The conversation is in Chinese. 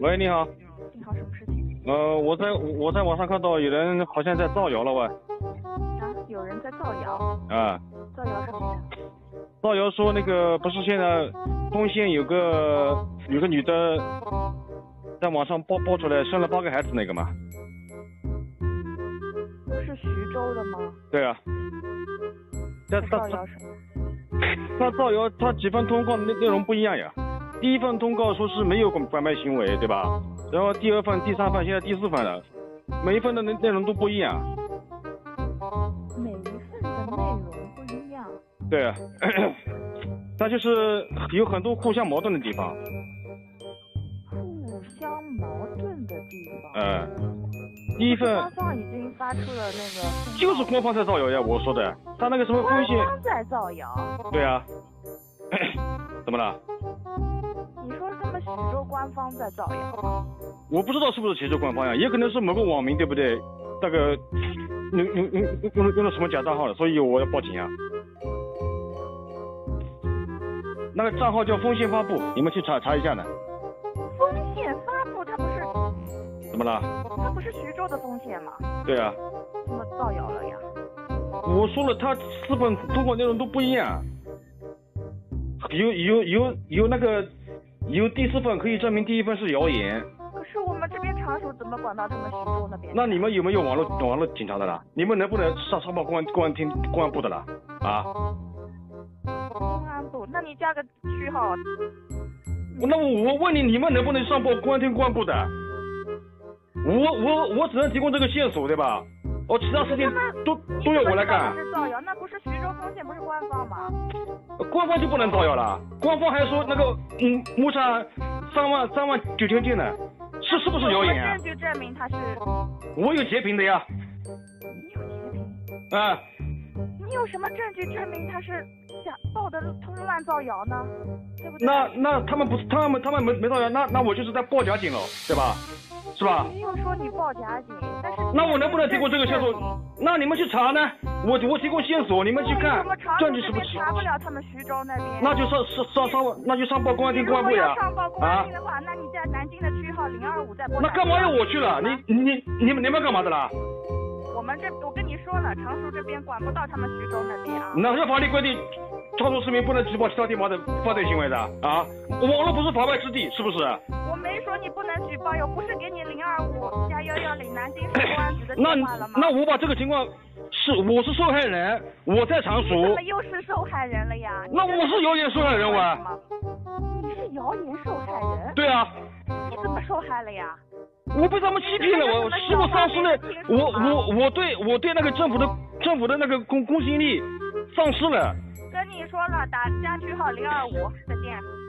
喂，你好。你好，什么事情？呃，我在我在网上看到有人好像在造谣了喂。啊，有人在造谣？啊。造谣什么呀？造谣说那个不是现在丰县有个有个女的在网上爆爆出来生了八个孩子那个吗？不是徐州的吗？对啊。在造谣什么？他造谣，他几份通告内内容不一样呀。第一份通告说是没有拐卖行为，对吧？然后第二份、第三份，现在第四份了，每一份的内内容都不一样。每一份的内容不一样。对啊，他就是有很多互相矛盾的地方。互相矛盾的地方。嗯。第一份。官方已经发出了那个。就是官方在造谣呀，我说的。他那个什么微信。官方在造谣。对啊。怎么了？你说什么？徐州官方在造谣？我不知道是不是徐州官方呀，也可能是某个网民，对不对？那个用用用用用了什么假账号了，所以我要报警啊。那个账号叫风信发布，你们去查查一下呢。风信发布，它不是？怎么了？它不是徐州的风信吗？对啊。怎么造谣了呀？我说了，它四份通过内容都不一样。有有有有那个有第四份可以证明第一份是谣言。可是我们这边查处怎么管到他们徐州那边？那你们有没有网络网络警察的啦？你们能不能上上报公安公安厅公安部的啦？啊？公安部？那你加个区号。那我我问你，你们能不能上报公安厅公安部的？我我我只能提供这个线索，对吧？哦，其他事情都都要我来干。是造谣，那不是徐州丰县不是官方吗？官方就不能造谣了？官方还说那个嗯，木产三万三万九千斤呢，是是不是谣言啊？证据证明他是。我有截屏的呀。你有截屏？啊。你有什么证据证明他是假报的通乱造谣呢？对不对？那那他们不是他们他们没没造谣，那那我就是在报假警了，对吧？是吧？没有说你报假警，但是那我能不能提供这个线索？那你们去查呢？我我提供线索，你们去看证据是不是？查不了他们徐州那边。那就上上上上，那就上报公安厅公安部呀。上报公安厅的话，那你在南京的区号零二五再拨那干嘛要我去了？你你你们你们干嘛的啦？我们这我跟你说了，常熟这边管不到他们徐州那边啊。哪个法律规定，操作视频不能举报其他地方的犯罪行为的啊？网络不是法外之地，是不是？我没说你不能举报，又不是给你零二五加幺幺零南京市公安局的电话了吗？那那我把这个情况是我是受害人，我在常熟。怎么又是受害人了呀？那我是谣言受害人我。你是谣言受害人？对啊。你怎么受害了呀？我被他们欺骗了，我使我丧失了，我我我对我对那个政府的政府的那个公公信力丧失了。跟你说了，打加区号零二五，再见。